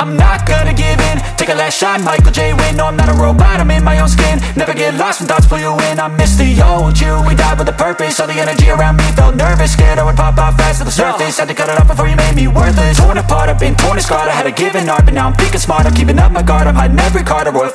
I'm not gonna give in. Take a last shot, Michael J. Win No, I'm not a robot, I'm in my own skin. Never get lost when thoughts pull you in. I miss the old you, we died with a purpose. All the energy around me felt nervous. Scared I would pop out fast to the surface. Had to cut it off before you made me worthless. Torn apart, I've been torn and scarred. I had a given art, but now I'm thinking smart I'm keeping up my guard, I'm hiding every card. A flush